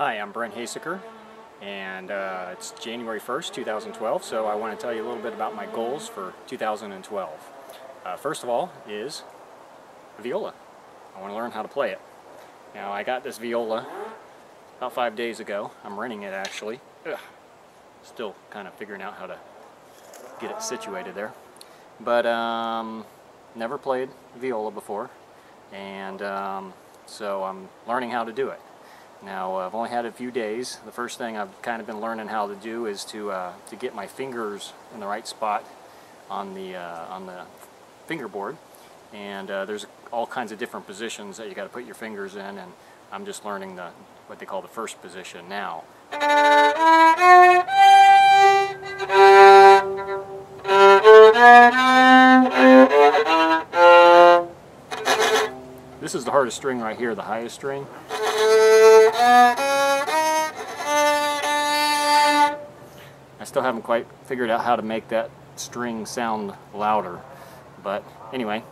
Hi, I'm Brent Haeseker, and uh, it's January 1st, 2012, so I want to tell you a little bit about my goals for 2012. Uh, first of all is viola. I want to learn how to play it. Now, I got this viola about five days ago. I'm renting it, actually. Ugh. Still kind of figuring out how to get it situated there. But, um, never played viola before, and um, so I'm learning how to do it. Now uh, I've only had a few days. The first thing I've kind of been learning how to do is to uh, to get my fingers in the right spot on the uh, on the fingerboard. And uh, there's all kinds of different positions that you got to put your fingers in, and I'm just learning the what they call the first position now. This is the hardest string right here, the highest string. I still haven't quite figured out how to make that string sound louder. But anyway,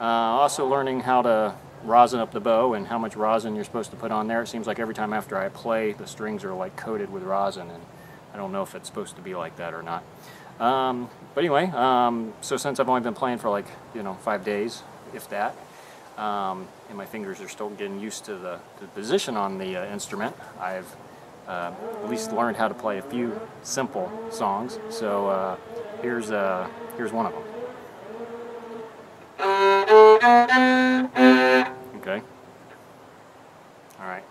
uh, also learning how to rosin up the bow and how much rosin you're supposed to put on there. It seems like every time after I play, the strings are like coated with rosin, and I don't know if it's supposed to be like that or not. Um, but anyway, um, so since I've only been playing for like, you know, five days, if that, um, and my fingers are still getting used to the, the position on the uh, instrument. I've uh, at least learned how to play a few simple songs. So uh, here's uh, here's one of them. Okay. All right.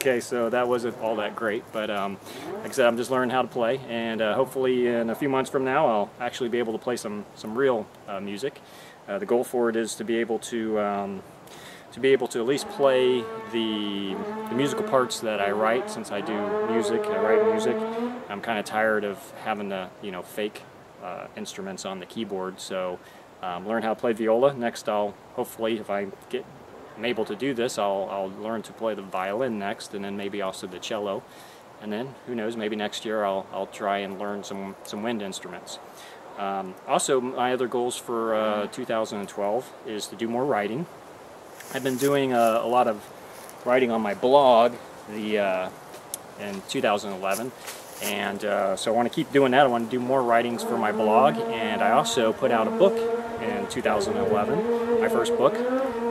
Okay, so that wasn't all that great, but um, like I said, I'm just learning how to play, and uh, hopefully in a few months from now, I'll actually be able to play some some real uh, music. Uh, the goal for it is to be able to um, to be able to at least play the the musical parts that I write. Since I do music, I write music. I'm kind of tired of having to you know fake uh, instruments on the keyboard, so. Um, learn how to play viola. Next, I'll hopefully, if I get am able to do this, I'll, I'll learn to play the violin next, and then maybe also the cello. And then, who knows, maybe next year I'll, I'll try and learn some, some wind instruments. Um, also, my other goals for uh, 2012 is to do more writing. I've been doing a, a lot of writing on my blog the, uh, in 2011, and uh, so I want to keep doing that. I want to do more writings for my blog, and I also put out a book in 2011, my first book,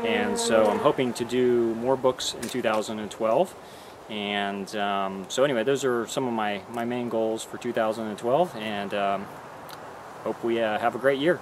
and so I'm hoping to do more books in 2012. And um, so anyway, those are some of my, my main goals for 2012, and um, hope we uh, have a great year.